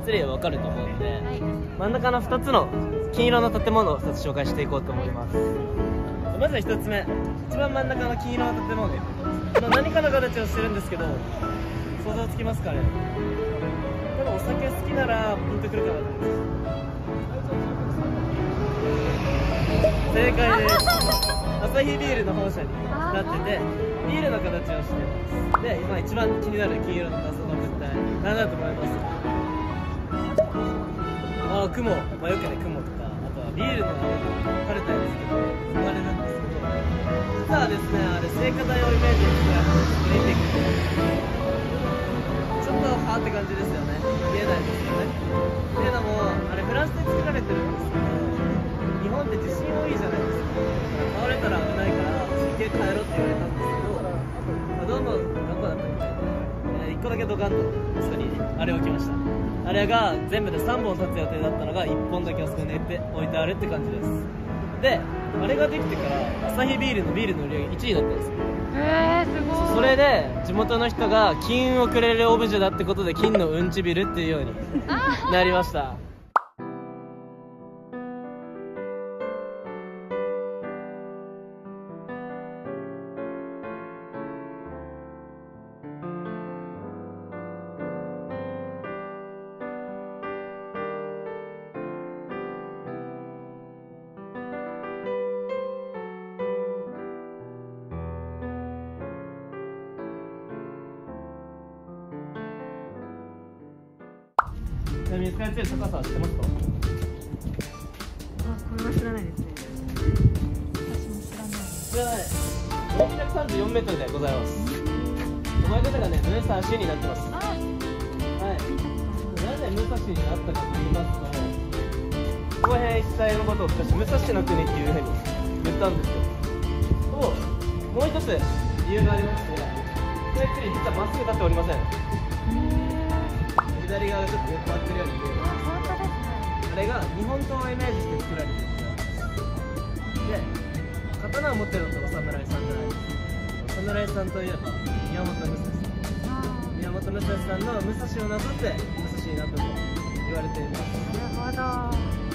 ツリーは分かると思うので、はい真ん中の2つの金色の建物を2つ紹介していこうと思いますまずは1つ目一番真ん中の金色の建物この何かの形をしてるんですけど想像つきますかねただお酒好きならピンとくるかなと思います正解ですアサヒビールの本社になっててビールの形をしてますで今一番気になる金色の謎の物体何だと思いますああ雲魔除けで雲とかあとはビールの垂れたやつとか生まれなんですけど実はですねあれ聖火台をイメージして作られていくちょっとはーって感じですよね。見えないですよね。っていうのもあれフランスで作られてるんですけど日本って地震多いじゃないですか。倒れたら危ないから地形変えろって言われたんで1個だけドカンとそこにあれ置きました。あれが全部で3本立つ予定だったのが1本だけあそこに寝て置いてあるって感じです。であれができてからアサヒビールのビールの売り上げ1位になったんですよ。えー、すごい。それで地元の人が金運をくれるオブジェだってことで金のうんちビルっていうようになりましたちなみにスカイツリーの高さは知ってますかあこれは知らないですね私も知らない知らない634メートルでございますお前方がね武蔵になってますはいなぜ武蔵になったかと言いますと公平一帯のことを昔武蔵の国っていうふうに言ったんですよともう一つ理由がありましてスカイツリー実はまっすぐ立っておりません左側がちょっと横回ってるように見えますあれが日本刀をイメー。ジして作られてるんですよで刀を持ってるのとお侍さんじゃないですお侍さんといえば宮本武蔵さんあ宮本武蔵さんの武蔵をなぞって武蔵になったと言われていますー。なるほど